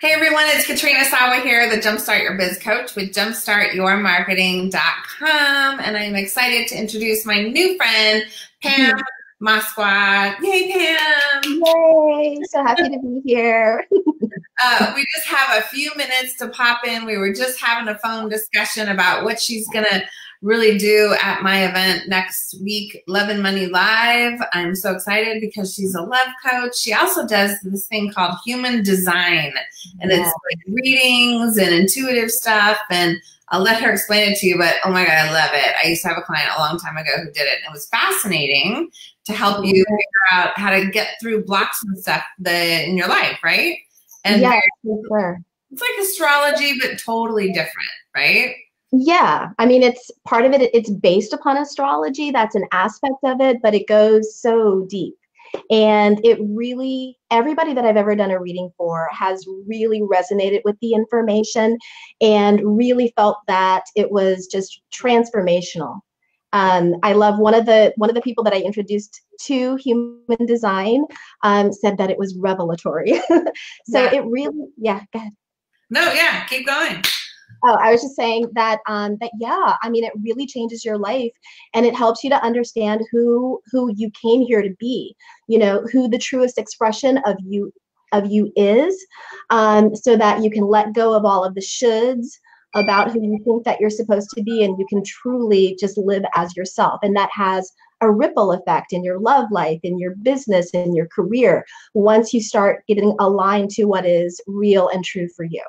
Hey everyone, it's Katrina Sawa here, the Jumpstart Your Biz Coach with jumpstartyourmarketing.com. And I'm excited to introduce my new friend, Pam Moskwa. Yay, Pam! Yay! So happy to be here. uh, we just have a few minutes to pop in. We were just having a phone discussion about what she's going to really do at my event next week, Love and Money Live. I'm so excited because she's a love coach. She also does this thing called human design, and yeah. it's like readings and intuitive stuff. And I'll let her explain it to you, but oh my God, I love it. I used to have a client a long time ago who did it, and it was fascinating to help you figure out how to get through blocks and stuff the, in your life, right? And yeah, sure. It's like astrology, but totally different, right? Yeah, I mean, it's part of it, it's based upon astrology. That's an aspect of it, but it goes so deep. And it really, everybody that I've ever done a reading for has really resonated with the information and really felt that it was just transformational. Um, I love one of the one of the people that I introduced to human design um, said that it was revelatory. so yeah. it really, yeah, go ahead. No, yeah, keep going. Oh, I was just saying that um, that yeah, I mean, it really changes your life, and it helps you to understand who who you came here to be. You know, who the truest expression of you of you is, um, so that you can let go of all of the shoulds about who you think that you're supposed to be, and you can truly just live as yourself, and that has a ripple effect in your love life, in your business, in your career. Once you start getting aligned to what is real and true for you.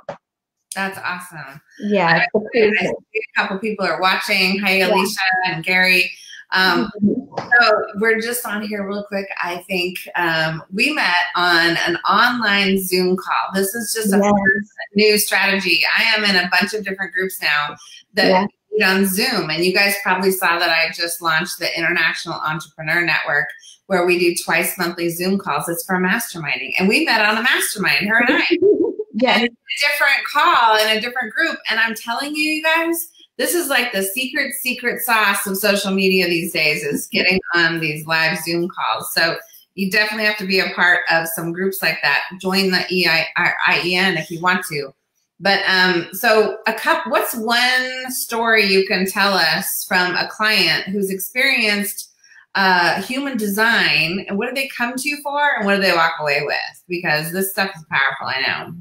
That's awesome. Yeah. I, I, see a couple people are watching. Hi, Alicia yeah. and Gary. Um, mm-hmm. so we're just on here real quick. I think um, we met on an online Zoom call. This is just a yes. new strategy. I am in a bunch of different groups now that yeah. meet on Zoom, and you guys probably saw that I just launched the International Entrepreneur Network, where we do twice monthly Zoom calls. It's for masterminding, and we met on a mastermind. Her and I. yeah. a different call in a different group. And I'm telling you, you guys, this is like the secret, secret sauce of social media these days is getting on these live Zoom calls. So you definitely have to be a part of some groups like that. Join the EIEN if you want to. But um, so a cup, what's one story you can tell us from a client who's experienced uh, human design and what do they come to you for and what do they walk away with? Because this stuff is powerful, I know.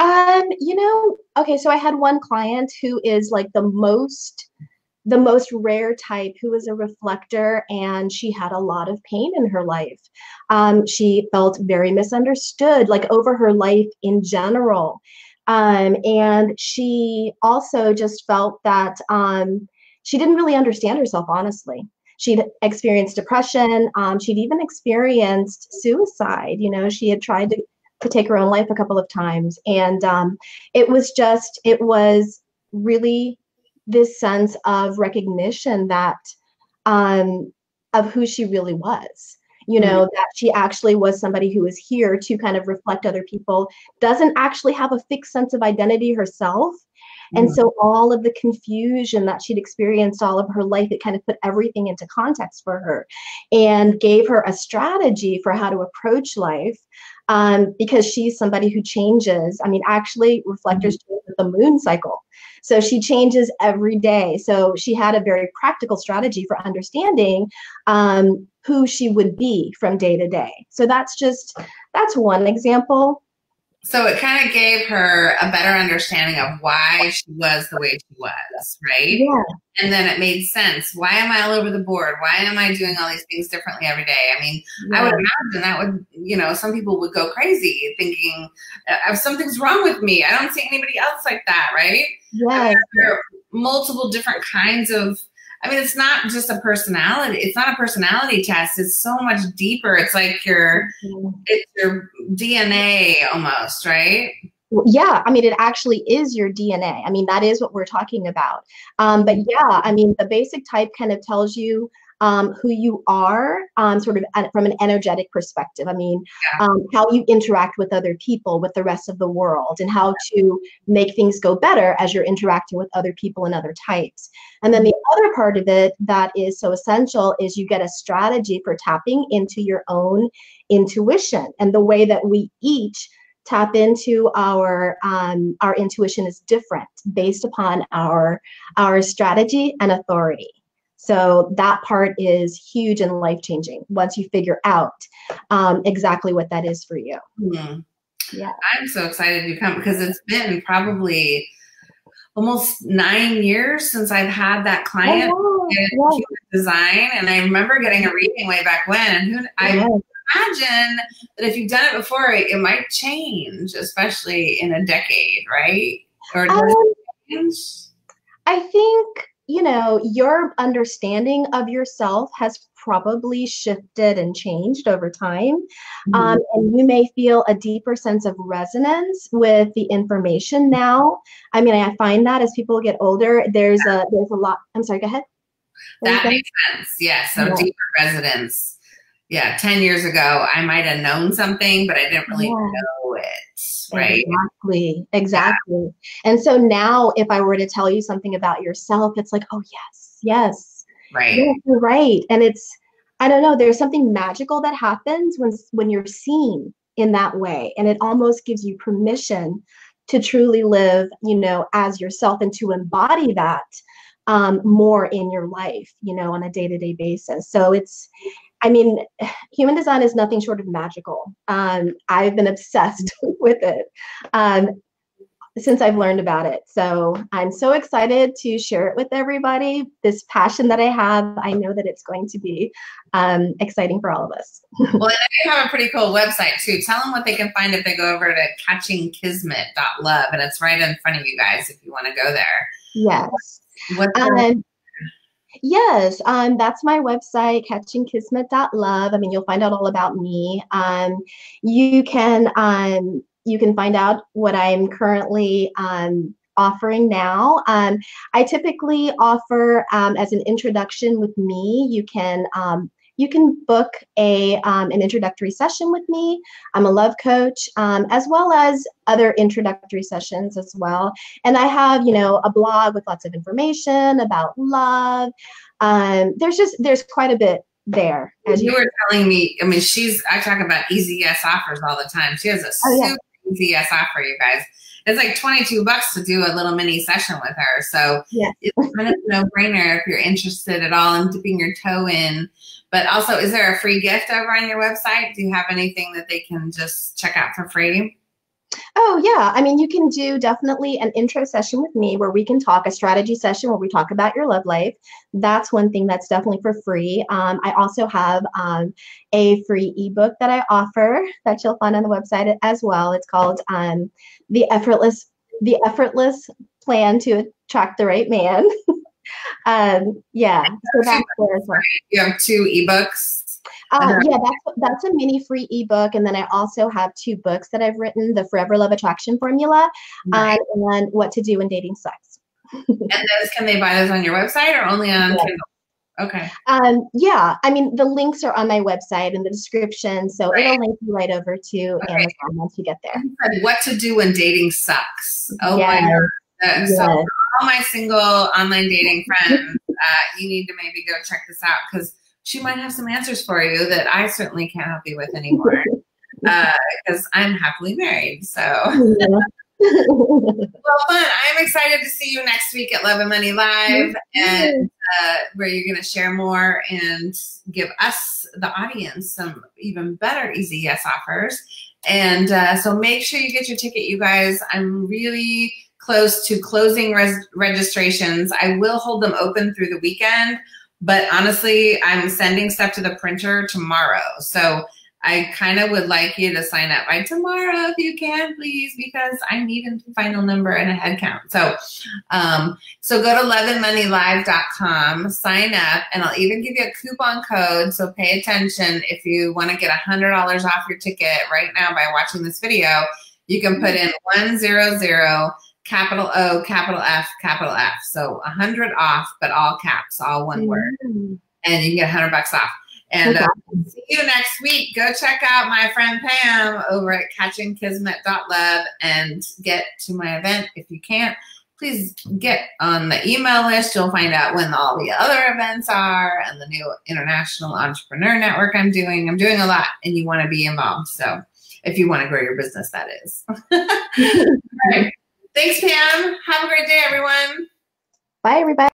Um, you know, okay, so I had one client who is like the most the most rare type who was a reflector and she had a lot of pain in her life. Um, she felt very misunderstood, like over her life in general. Um, and she also just felt that um, she didn't really understand herself, honestly. She'd experienced depression. Um, she'd even experienced suicide. You know, she had tried to to take her own life a couple of times. And um, it was just, it was really this sense of recognition that um, of who she really was. You know, mm-hmm. that she actually was somebody who was here to kind of reflect other people, doesn't actually have a fixed sense of identity herself. And mm-hmm. so all of the confusion that she'd experienced all of her life, it kind of put everything into context for her and gave her a strategy for how to approach life um, because she's somebody who changes. I mean, actually, reflectors mm-hmm. change with the moon cycle. So she changes every day. So she had a very practical strategy for understanding um, who she would be from day to day. So that's just, that's one example. So it kind of gave her a better understanding of why she was the way she was, right? Yeah. And then it made sense. Why am I all over the board? Why am I doing all these things differently every day? I mean, yeah. I would imagine that would, you know, some people would go crazy thinking uh, something's wrong with me. I don't see anybody else like that, right? Yeah. There are multiple different kinds of I mean, it's not just a personality. It's not a personality test. It's so much deeper. It's like your, mm-hmm. it's your DNA almost, right? yeah i mean it actually is your dna i mean that is what we're talking about um, but yeah i mean the basic type kind of tells you um, who you are, um, sort of from an energetic perspective. I mean, yeah. um, how you interact with other people, with the rest of the world, and how to make things go better as you're interacting with other people and other types. And then the other part of it that is so essential is you get a strategy for tapping into your own intuition and the way that we each tap into our um, our intuition is different based upon our our strategy and authority. So that part is huge and life changing once you figure out um, exactly what that is for you. Mm-hmm. Yeah, I'm so excited to come because it's been probably almost nine years since I've had that client oh, yeah. design, and I remember getting a reading way back when. And who I imagine that if you've done it before, it, might change, especially in a decade, right? Or um, I think you know your understanding of yourself has probably shifted and changed over time. Mm-hmm. um, and you may feel a deeper sense of resonance with the information now. I mean i find that as people get older there's a there's a lot i'm sorry go ahead. That makes sense. Yes yeah, so yeah. deeper resonance yeah, 10 years ago, I might have known something, but I didn't really yeah. know it. Right. Exactly. Exactly. Yeah. And so now, if I were to tell you something about yourself, it's like, oh, yes, yes. Right. Yes, you're right. And it's, I don't know, there's something magical that happens when, when you're seen in that way. And it almost gives you permission to truly live, you know, as yourself and to embody that um, more in your life, you know, on a day to day basis. So it's, I mean, human design is nothing short of magical. Um, I've been obsessed with it um, since I've learned about it. So I'm so excited to share it with everybody. This passion that I have, I know that it's going to be um, exciting for all of us. well, and you have a pretty cool website too. Tell them what they can find if they go over to catchingkismet.love, and it's right in front of you guys if you want to go there. Yes. What's um, Yes, um, that's my website, catchingkismet.love. I mean, you'll find out all about me. Um, you can um, you can find out what I'm currently um, offering now. Um, I typically offer um, as an introduction with me. You can um, you can book a um, an introductory session with me. I'm a love coach, um, as well as other introductory sessions as well. And I have, you know, a blog with lots of information about love. Um, there's just there's quite a bit there. As you, you were telling me, I mean, she's I talk about easy yes offers all the time. She has a oh, yeah. super easy yes offer, you guys. It's like 22 bucks to do a little mini session with her. So yeah. it's kind of a no brainer if you're interested at all in dipping your toe in but also, is there a free gift over on your website? Do you have anything that they can just check out for free? Oh, yeah. I mean, you can do definitely an intro session with me where we can talk, a strategy session where we talk about your love life. That's one thing that's definitely for free. Um, I also have um, a free ebook that I offer that you'll find on the website as well. It's called um, The Effortless the effortless plan to attract the right man um, yeah, so that's there as well. You have two ebooks. Uh, yeah, that's that's a mini free ebook, and then I also have two books that I've written: the Forever Love Attraction Formula, right. um, and What to Do When Dating Sucks. and those can they buy those on your website or only on yeah. Kindle? Okay. Um, yeah, I mean the links are on my website in the description, so right. it'll link you right over to okay. Amazon once you get there. What to do when dating sucks? Oh yes. my god! Uh, yes. So all my single online dating friends, uh, you need to maybe go check this out because she might have some answers for you that I certainly can't help you with anymore because uh, I'm happily married. So. well, fun. I'm excited to see you next week at Love and Money Live, and uh, where you're going to share more and give us, the audience, some even better easy yes offers. And uh, so make sure you get your ticket, you guys. I'm really close to closing res- registrations. I will hold them open through the weekend, but honestly, I'm sending stuff to the printer tomorrow. So I kind of would like you to sign up by tomorrow if you can, please, because I need a final number and a head count. So, um, so go to loveandmoneylive.com, sign up, and I'll even give you a coupon code. So pay attention if you want to get a hundred dollars off your ticket right now by watching this video. You can put in one zero zero capital O, capital F, capital F. So a hundred off, but all caps, all one word, mm. and you can get a hundred bucks off. And uh, see you next week. Go check out my friend Pam over at catchingkismet.love and get to my event if you can't. Please get on the email list. You'll find out when all the other events are and the new International Entrepreneur Network I'm doing. I'm doing a lot and you want to be involved. So if you want to grow your business, that is. Right. Thanks, Pam. Have a great day, everyone. Bye, everybody.